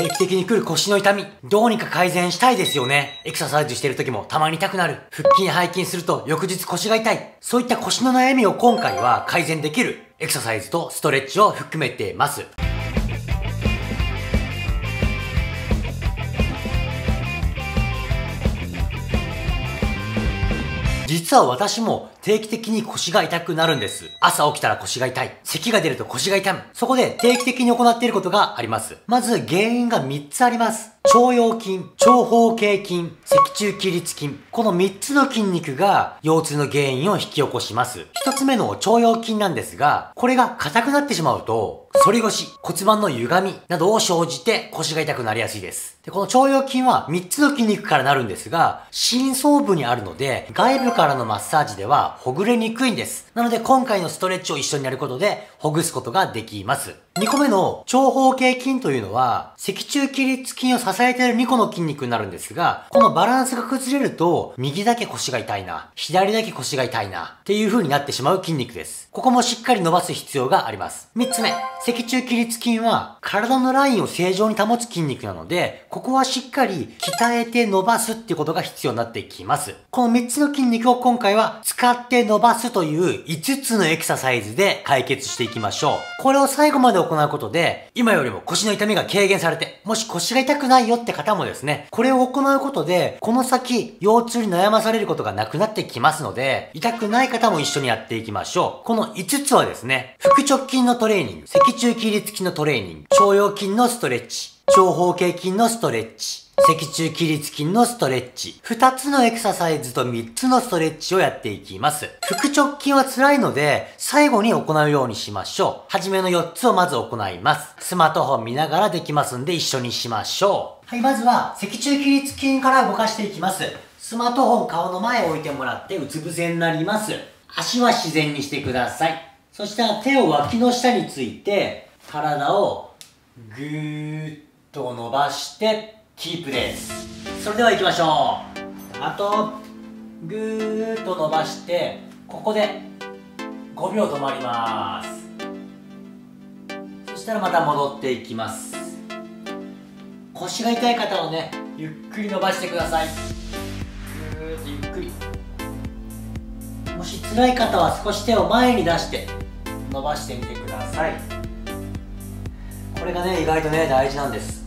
定期的に来る腰の痛み、どうにか改善したいですよね。エクササイズしてる時もたまに痛くなる。腹筋背筋すると翌日腰が痛い。そういった腰の悩みを今回は改善できるエクササイズとストレッチを含めてます。実は私も定期的に腰が痛くなるんです。朝起きたら腰が痛い。咳が出ると腰が痛む。そこで定期的に行っていることがあります。まず原因が3つあります。腸腰筋、長方形筋、脊柱起立筋。この3つの筋肉が腰痛の原因を引き起こします。1つ目の腸腰筋なんですが、これが硬くなってしまうと、反り腰、骨盤の歪みなどを生じて腰が痛くなりやすいです。で、この腸腰筋は3つの筋肉からなるんですが、深層部にあるので、外部からのマッサージではほぐれにくいんです。なので今回のストレッチを一緒にやることでほぐすことができます。2個目の長方形筋というのは、脊柱起立筋を支えている2個の筋肉になるんですが、このバランスが崩れると、右だけ腰が痛いな、左だけ腰が痛いな、っていう風になってしまう筋肉です。ここもしっかり伸ばす必要があります。3つ目、脊柱起立筋は、体のラインを正常に保つ筋肉なので、ここはしっかり鍛えて伸ばすっていうことが必要になってきます。この3つの筋肉を今回は使って伸ばすという5つのエクササイズで解決していきましょう。これを最後まで行うことで、今よりも腰の痛みが軽減されて、もし腰が痛くないよって方もですね、これを行うことで、この先、腰痛に悩まされることがなくなってきますので、痛くない方も一緒にやっていきましょう。この5つはですね、腹直筋のトレーニング、脊柱起立筋のトレーニング、腸腰筋のストレッチ、長方形筋のストレッチ、脊柱起立筋のストレッチ、2つのエクササイズと3つのストレッチをやっていきます。腹直筋は辛いので、最後に行うようにしましょう。はじめの4つをまず行います。スマートフォン見ながらできますんで一緒にしましょう。はい、まずは脊柱起立筋から動かしていきます。スマートフォン顔の前置いてもらってうつ伏せになります。足は自然にしてください。そしたら手を脇の下について、体をぐーっと伸ばしてキープです。それでは行きましょう。あとぐーっと伸ばしてここで5秒止まります。そしたらまた戻っていきます。腰が痛い方はねゆっくり伸ばしてください。ぐーっとゆっくり。もし辛い方は少し手を前に出して伸ばしてみてください。これがね意外とね大事なんです。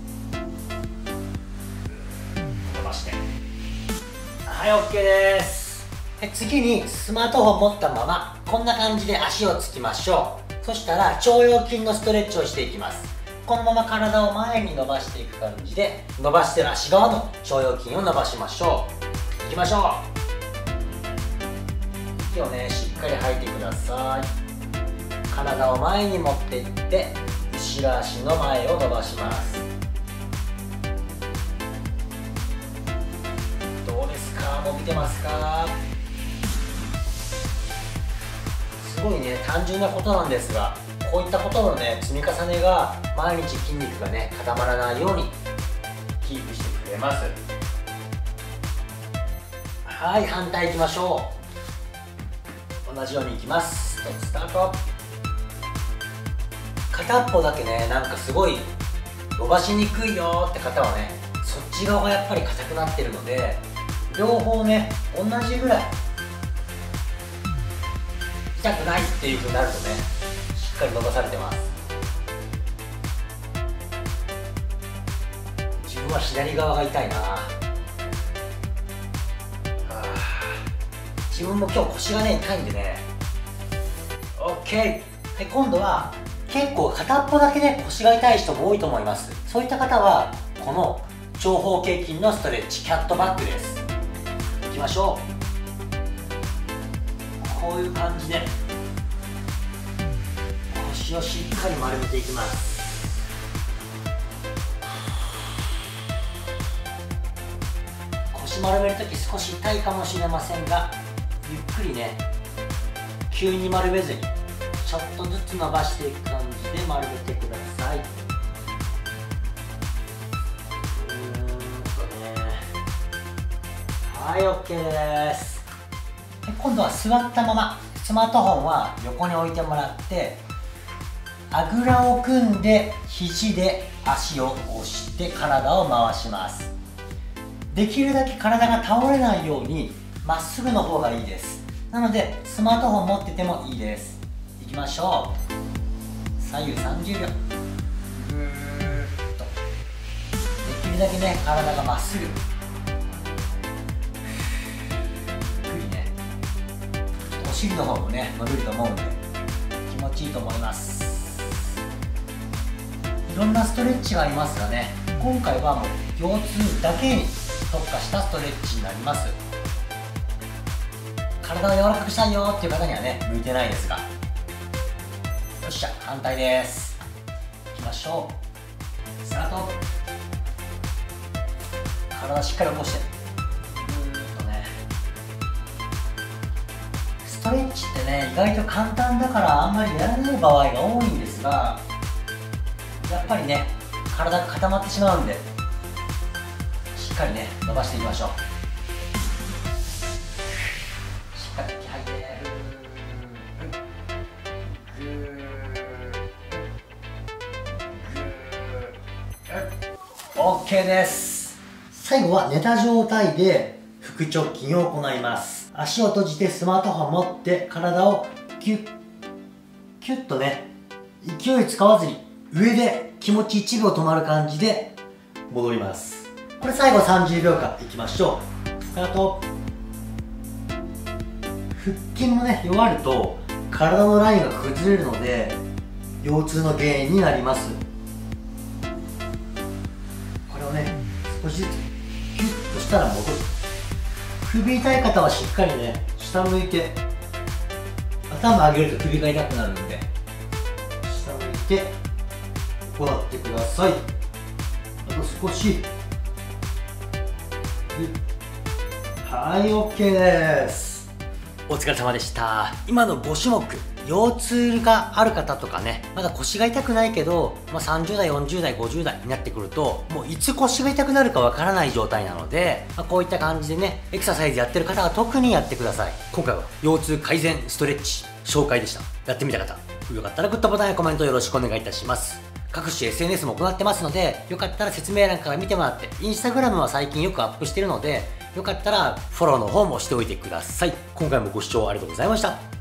はい OK です。で次にスマートフォン持ったままこんな感じで足をつきましょう。そしたら腸腰筋のストレッチをしていきます。このまま体を前に伸ばしていく感じで伸ばしてる足側の腸腰筋を伸ばしましょう。いきましょう。息をねしっかり吐いてください。体を前に持っていって後ろ足の前を伸ばします。伸びてますか？すごいね単純なことなんですがこういったことのね積み重ねが毎日筋肉がね固まらないようにキープしてくれます。はい反対いきましょう。同じようにいきます。スタート。片っぽだけねなんかすごい伸ばしにくいよって方はねそっち側がやっぱり硬くなってるので両方ね同じぐらい。痛くないっていうふうになるとねしっかり伸ばされてます。自分は左側が痛いな。自分も今日腰がね痛いんでね。OK はい今度は結構片っぽだけね腰が痛い人も多いと思います。そういった方はこの長方形筋のストレッチキャットバックです。きましょう。こういう感じで腰をしっかり丸めていきます。腰丸めるとき少し痛いかもしれませんがゆっくりね急に丸めずにちょっとずつ伸ばしていく感じで丸めてください。はい OK です。今度は座ったままスマートフォンは横に置いてもらってあぐらを組んで肘で足を押して体を回します。できるだけ体が倒れないようにまっすぐの方がいいです。なのでスマートフォン持っててもいいです。いきましょう。左右30秒ぐーっと。できるだけね体がまっすぐ。尻の方もね伸びると思うんで気持ちいいと思います。いろんなストレッチがありますがね今回はもう腰痛だけに特化したストレッチになります。体を柔らかくしたいよっていう方にはね向いてないですが。よっしゃ反対です。いきましょう。スタート。体しっかり起こして。トレッチってね意外と簡単だからあんまりやらない場合が多いんですがやっぱりね体が固まってしまうんでしっかりね伸ばしていきましょう。しっかり息吐いてふーふーふーふー OK です最後は寝た状態で腹直筋を行います足を閉じてスマートフォン持って体をキュッキュッとね勢い使わずに上で気持ち1秒止まる感じで戻ります。これ最後30秒間いきましょう。スタート。腹筋もね弱ると体のラインが崩れるので腰痛の原因になります。これをね少しずつキュッとしたら戻る首痛い方はしっかりね下向いて頭上げると首が痛くなるんで下向いて行ってください。あと少し。はい OK です。お疲れ様でした。今の5種目。腰痛がある方とかねまだ腰が痛くないけど、まあ、30代40代50代になってくるともういつ腰が痛くなるかわからない状態なので、まあ、こういった感じでねエクササイズやってる方は特にやってください。今回は腰痛改善ストレッチ紹介でした。やってみた方よかったらグッドボタンやコメントよろしくお願いいたします。各種 SNS も行ってますのでよかったら説明欄から見てもらってインスタグラムは最近よくアップしてるのでよかったらフォローの方もしておいてください。今回もご視聴ありがとうございました。